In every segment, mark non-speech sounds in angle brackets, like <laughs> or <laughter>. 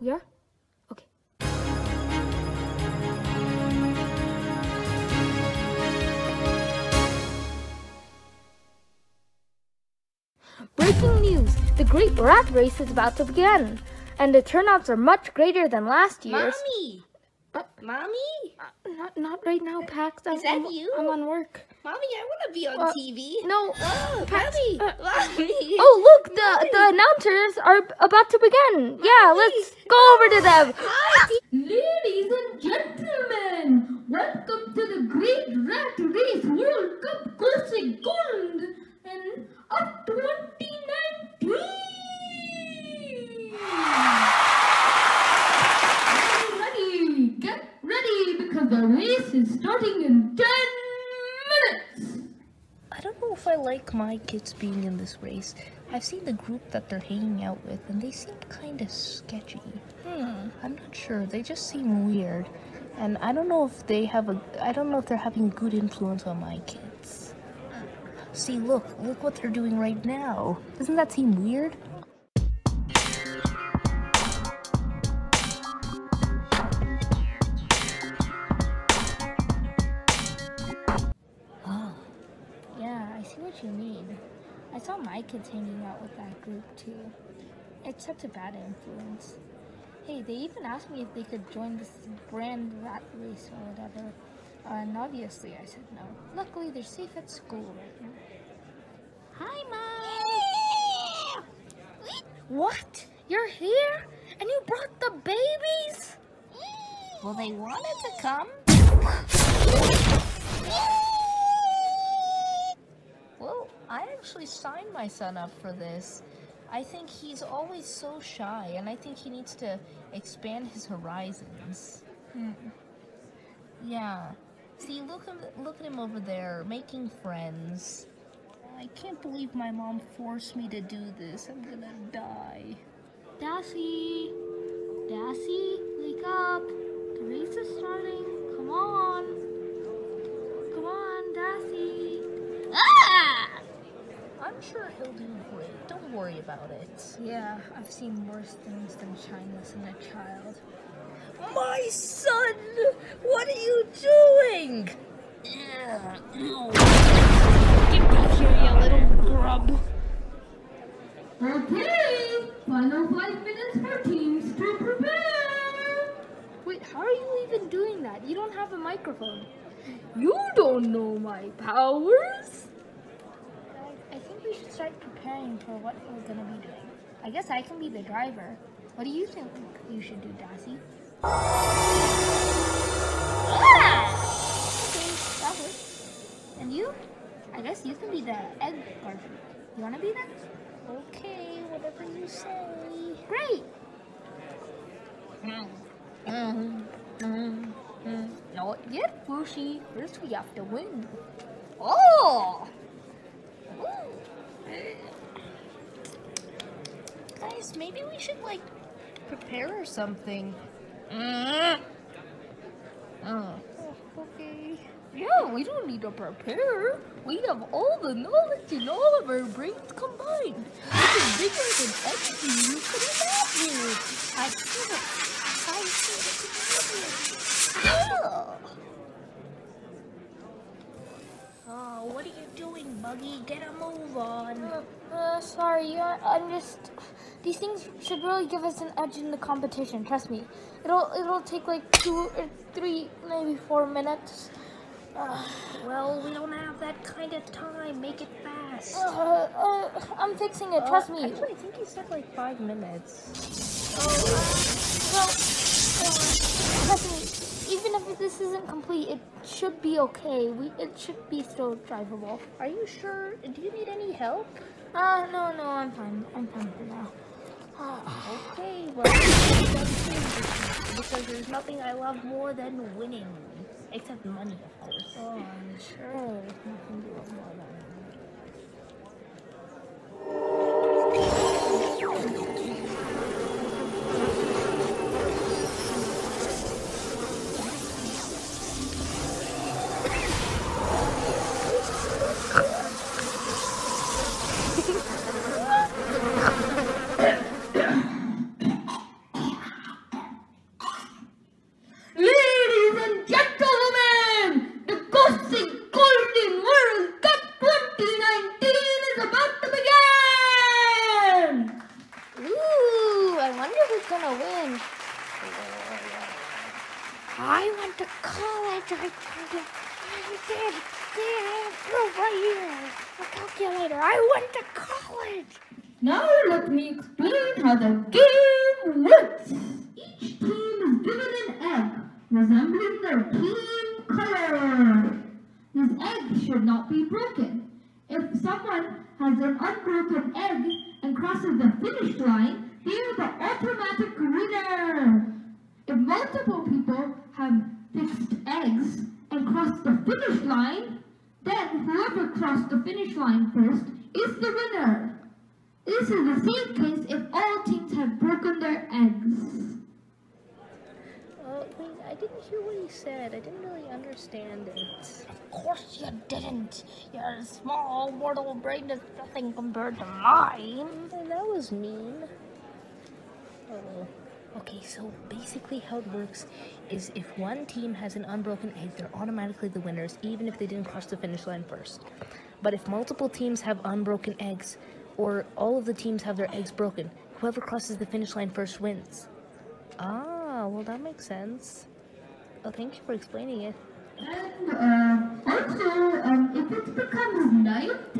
Are? Okay. Breaking news! The Great Rat Race is about to begin, and the turnouts are much greater than last year's. Mommy! Uh, Mommy? Not, not right now, Pax. I'm, Is that I'm, you? I'm on work. Mommy, I want to be on Uh, TV. No. Oh, Pax, Mommy! uh, <laughs> Mommy! Oh, look, the, the announcers are about to begin. Yeah, let's go over to them. Hi, Ladies and gentlemen, welcome to the Great Rat Race World Cup Classic Gold in of 2019. Get ready, get ready, because the race is starting in 10 minutes. I don't know if I like my kids being in this race. I've seen the group that they're hanging out with, and they seem kind of sketchy. Hmm, I'm not sure. They just seem weird, and I don't know if they have a. I don't know if they're having good influence on my kids. See, look, look what they're doing right now. Doesn't that seem weird? You mean. I saw my kids hanging out with that group too. It's such a bad influence. Hey, they even asked me if they could join this grand rat race or whatever. And obviously I said no. Luckily they're safe at school right now. Hi, Mom! What? You're here? And you brought the babies? well, they wanted to come. I actually signed my son up for this. I think he's always so shy, and I think he needs to expand his horizons. Hmm. Yeah. See, look at look at him over there, making friends. I can't believe my mom forced me to do this. I'm gonna die. Dassie! Dassie, wake up! The race is starting. Come on! Come on, Dassie! I'm sure he'll do great. Don't worry about it. Yeah, I've seen worse things than shyness in a child. My son! What are you doing? Get back here, you little grub! Okay, final five minutes for teams to prepare. Wait, how are you even doing that? You don't have a microphone. You don't know my powers? I, I think we should start preparing for what we're gonna be doing. I guess I can be the driver. What do you think you should do, Dassie? Ah! Okay, that works. And you? I guess you can be the egg garden. You wanna be that? Okay, whatever you say. Great! Not yet, Bushy. First we have to win. Oh! Guys, maybe we should, like, prepare or something. Mm. Oh, okay. Yeah, we don't need to prepare. We have all the knowledge in all of our brains combined. It's bigger than anything you could imagine. I feel it. I feel it. Oh, what are you doing, Buggy? Get a move on. Uh, uh, sorry, uh, I'm just. These things should really give us an edge in the competition. Trust me. It'll it'll take like two or three, maybe four minutes. Uh, Well, we don't have that kind of time. Make it fast. uh, uh, I'm fixing it. Trust me. Actually, I think you said like five minutes. Well, this isn't complete, it should be okay. We it should be still drivable. Are you sure? Do you need any help? Uh, no, no, I'm fine. I'm fine for now. <sighs> Okay, well, because there's nothing I love more than winning. Except money, of course. Oh, I'm sure can do it more than went to college. I did. I did. Yeah, proof right here. A calculator. I went to college. Now let me explain how the game works. Each team is given an egg resembling their team color. This egg should not be broken. If someone has an unbroken egg and crosses the finish line, they are the automatic winner. If multiple people have fixed eggs and cross the finish line, then whoever crossed the finish line first is the winner. This is the same case if all teams have broken their eggs. I didn't hear what he said. I didn't really understand it. Of course you didn't. Your small mortal brain is nothing compared to mine. And that was mean. Oh. Okay, so basically how it works is if one team has an unbroken egg, they're automatically the winners, even if they didn't cross the finish line first. But if multiple teams have unbroken eggs, or all of the teams have their eggs broken, whoever crosses the finish line first wins. Ah, well that makes sense. Oh, thank you for explaining it. And uh, also, um, if it becomes night,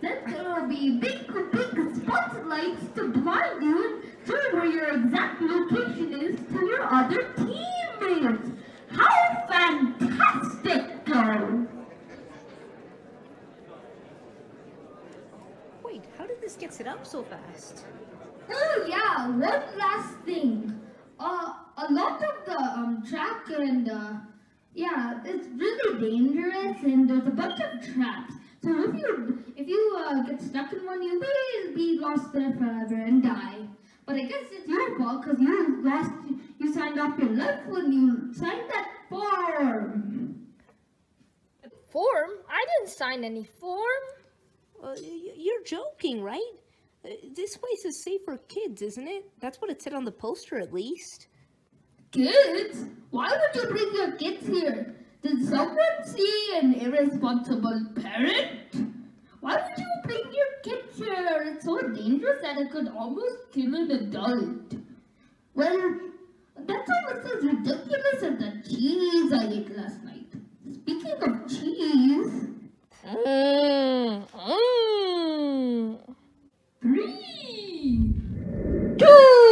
then there will be big, big spotlights to blind you and show where your exact location is to your other teammates. How fantastic, though! Wait, how did this get set up so fast? Oh yeah, one last thing. Uh, a lot of the um track and uh, yeah, it's really dangerous and there's a bunch of traps. So if you if you uh, get stuck in one, you may be lost there forever and die. But I guess it's your fault because you lost you signed off your life when you signed that form. Form? I didn't sign any form. Uh, you're joking, right? Uh, this place is safe for kids, isn't it? That's what it said on the poster, at least. Kids? Why would you bring your kids here? Did someone see an irresponsible parent? Why would you bring your kids here? It's so dangerous that it could almost kill an adult. Well, that's almost as ridiculous as the cheese I ate last night. Speaking of cheese, Mmm. Mmm. three, two,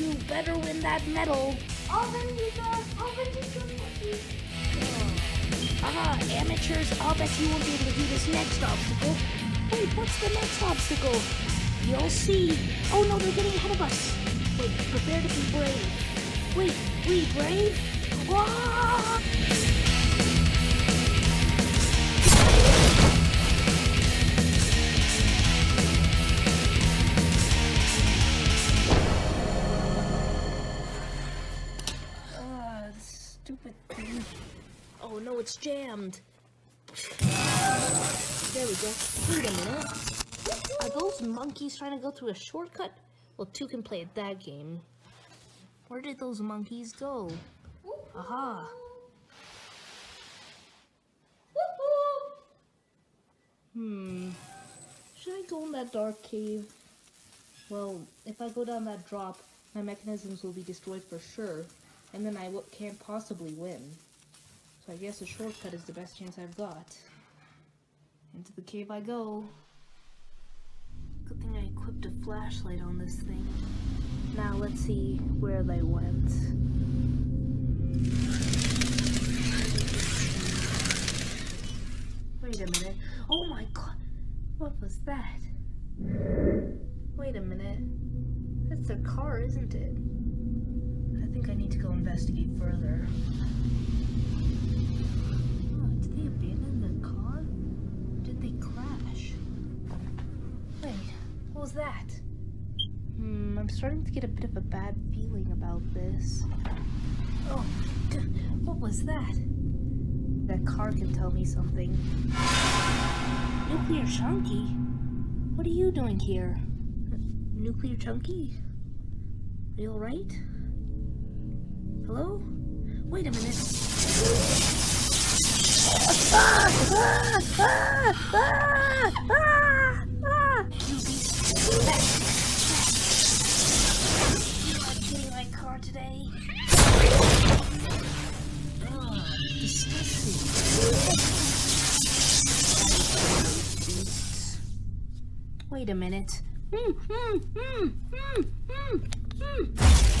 you better win that medal. I'll win you guys. I'll win you guys. Ah, amateurs, I'll bet you won't be able to do this next obstacle. Wait, what's the next obstacle? You'll see. Oh no, they're getting ahead of us. Wait, prepare to be brave. Wait, be brave? Wah! Jammed. There we go. Wait a minute. Are those monkeys trying to go through a shortcut? Well, two can play at that game. Where did those monkeys go? Aha. Hmm. Should I go in that dark cave? Well, if I go down that drop, my mechanisms will be destroyed for sure, and then I can't possibly win. I guess a shortcut is the best chance I've got. Into the cave I go. Good thing I equipped a flashlight on this thing. Now let's see where they went. Wait a minute. Oh my god. What was that? Wait a minute. That's their car, isn't it? I think I need to go investigate further. Was that? Hmm, I'm starting to get a bit of a bad feeling about this. Oh, what was that? That car can tell me something. Nuclear Chunky? What are you doing here? Nuclear Chunky? Are you alright? Hello? Wait a minute. Ah! Ah! Ah! Ah! Ah! Ah! Wait a minute. Mm, mm, mm.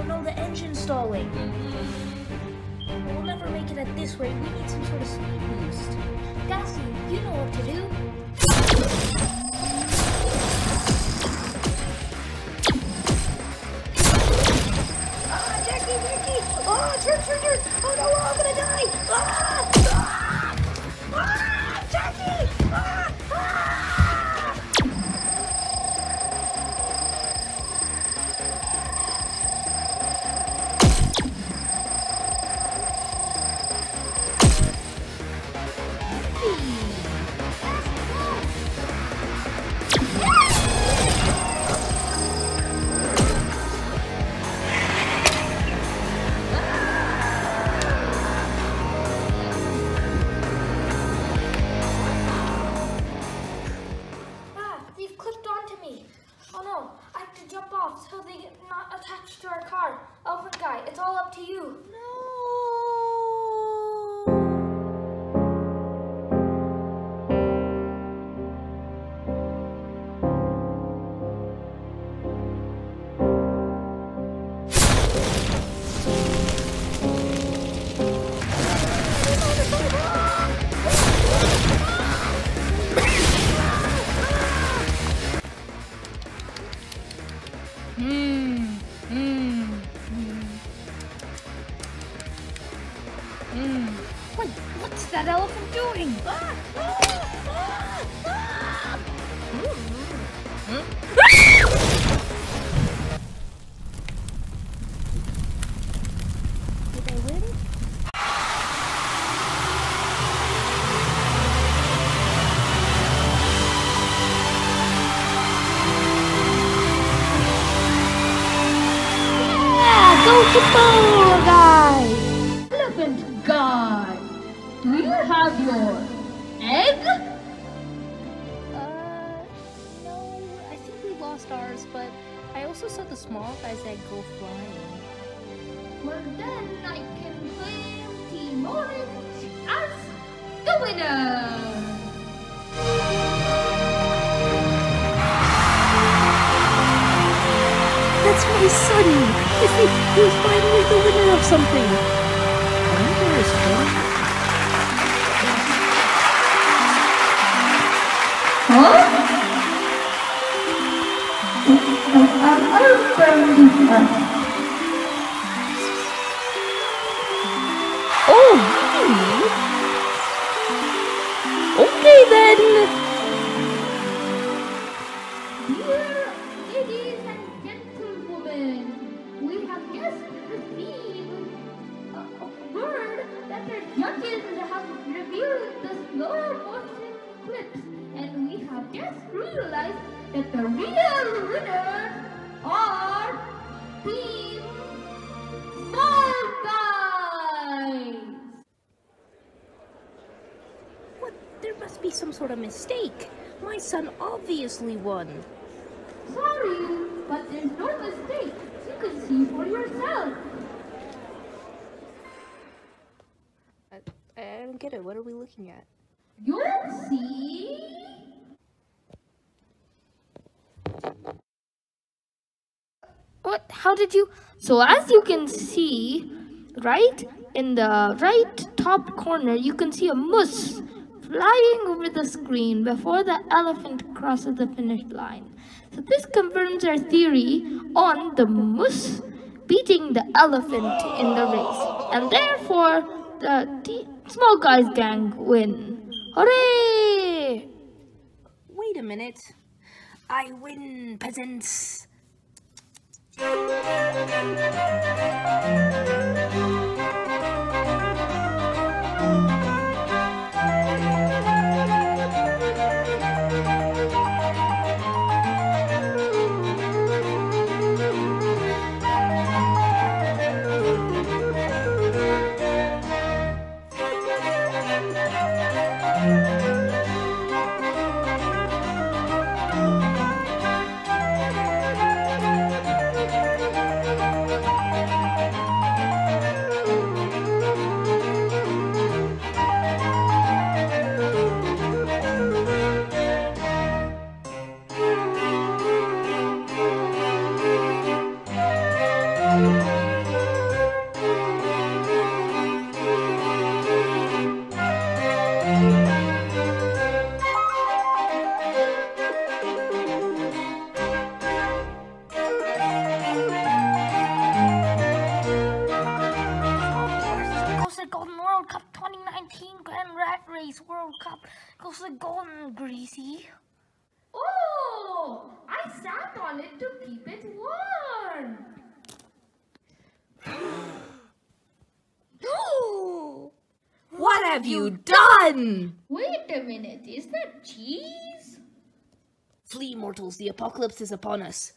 Oh no, the engine's stalling. We'll never make it at this rate. We need some sort of speed boost. Gassy, you know what to do. Ah, Jackie, Jackie! Oh, turn, turn, turn! Oh no, we're all gonna die! Ah! Ah! Yeah, football guy. Elephant guy, do you have your egg? Uh, no, I think we lost ours, but I also saw the small guy's egg go flying. Well, then I can claim Team Orange as the winner. That's my son! He, he's finally the winner of something! I wonder where his phone Huh? Oh, really? Oh Dear judges have reviewed the slow motion clips, and we have just realized that the real winners are Team Small Guys. What? There must be some sort of mistake. My son obviously won. Sorry, but there's no mistake. You can see for yourself. Don't get it. What are we looking at? You'll see. What? How did you? So as you can see, right in the right top corner, you can see a moose flying over the screen before the elephant crosses the finish line. So this confirms our theory on the moose beating the elephant in the race, and therefore the t- small guys gang win. Hooray! Wait a minute. I win, peasants. Have you done? Wait a minute, is that cheese? Flee, mortals, the apocalypse is upon us.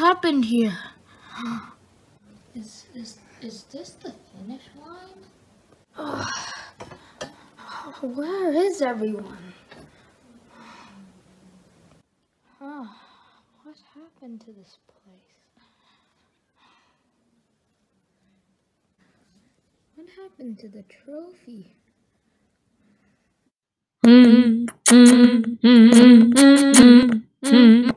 Happened here? Is, is, is this the finish line? <sighs> Where is everyone? Huh, what happened to this place? What happened to the trophy? Mm, mm, mm, mm, mm, mm.